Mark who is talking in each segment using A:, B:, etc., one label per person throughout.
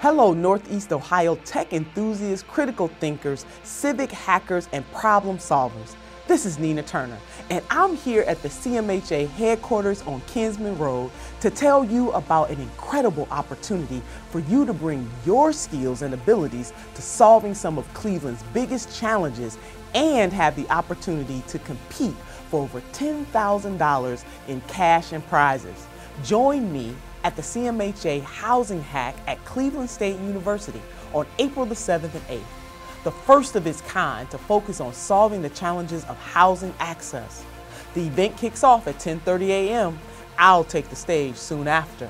A: Hello, Northeast Ohio tech enthusiasts, critical thinkers, civic hackers, and problem solvers. This is Nina Turner, and I'm here at the CMHA headquarters on Kinsman Road to tell you about an incredible opportunity for you to bring your skills and abilities to solving some of Cleveland's biggest challenges and have the opportunity to compete for over $10,000 in cash and prizes. Join me at the CMHA Housing Hack at Cleveland State University on April the 7th and 8th, the first of its kind to focus on solving the challenges of housing access. The event kicks off at 10:30 a.m. I'll take the stage soon after.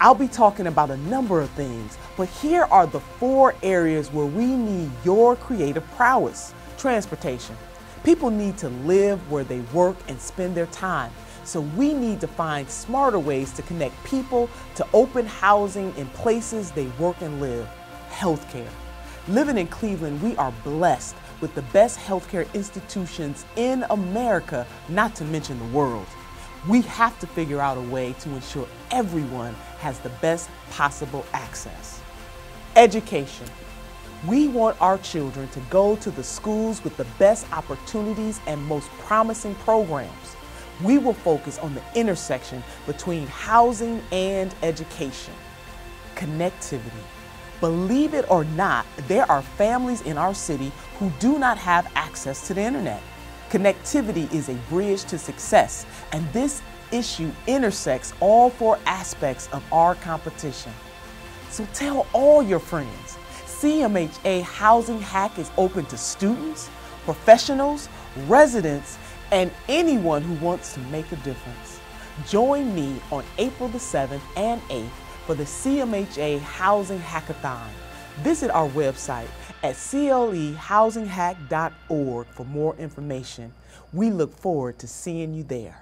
A: I'll be talking about a number of things, but here are the four areas where we need your creative prowess. Transportation. People need to live where they work and spend their time. So we need to find smarter ways to connect people to open housing in places they work and live. Healthcare. Living in Cleveland, we are blessed with the best healthcare institutions in America, not to mention the world. We have to figure out a way to ensure everyone has the best possible access. Education. We want our children to go to the schools with the best opportunities and most promising programs we will focus on the intersection between housing and education. Connectivity. Believe it or not, there are families in our city who do not have access to the internet. Connectivity is a bridge to success, and this issue intersects all four aspects of our competition. So tell all your friends. CMHA Housing Hack is open to students, professionals, residents, and anyone who wants to make a difference. Join me on April the 7th and 8th for the CMHA Housing Hackathon. Visit our website at clehousinghack.org for more information. We look forward to seeing you there.